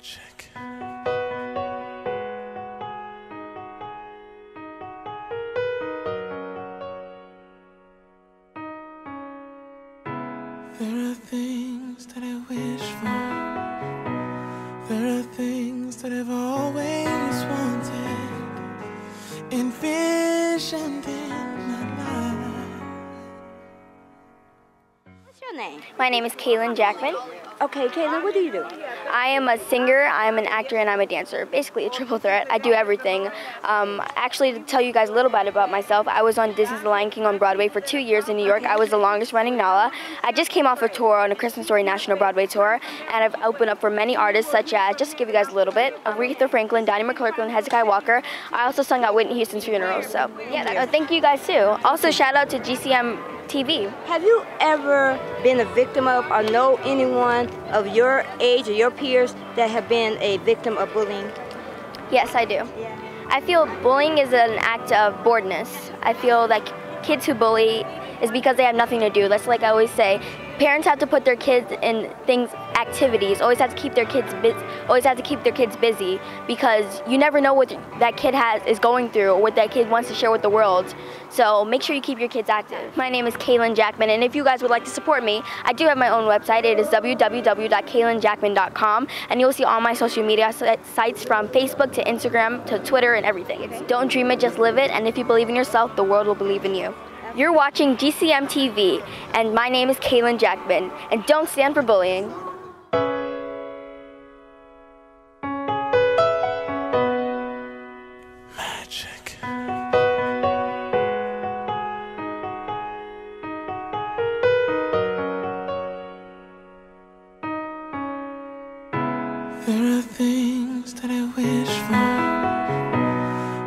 Magic. There are things that I wish for. There are things that I've always wanted, envisioned in your name? My name is Klynn Jackman. Okay, Caitlin, what do you do? I am a singer, I'm an actor, and I'm a dancer. Basically, a triple threat. I do everything. Um, actually, to tell you guys a little bit about myself, I was on Disney's The Lion King on Broadway for two years in New York. I was the longest running Nala. I just came off a tour on a Christmas Story National Broadway tour, and I've opened up for many artists, such as, just to give you guys a little bit, Aretha Franklin, Donnie McClurkin, Hezekiah Walker. I also sung at Whitney Houston's funeral, so yeah, that, uh, thank you guys too. Also, shout out to GCM TV. Have you ever been a victim of or know anyone of your age or your peers that have been a victim of bullying? Yes, I do. I feel bullying is an act of boredness. I feel like kids who bully is because they have nothing to do. That's like I always say. Parents have to put their kids in things, activities. Always have to keep their kids busy. Always have to keep their kids busy because you never know what that kid has is going through or what that kid wants to share with the world. So make sure you keep your kids active. My name is Klynn Jackman, and if you guys would like to support me, I do have my own website. It is www.klynnjackman.com, and you'll see all my social media sites from Facebook to Instagram to Twitter and everything. Don't dream it, just live it, and if you believe in yourself, the world will believe in you. You're watching GCM TV, and my name is Klynn Jackman, and don't stand for bullying. Magic. There are things that I wish for.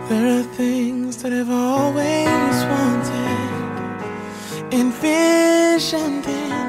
There are things that I've always wanted, envisioned in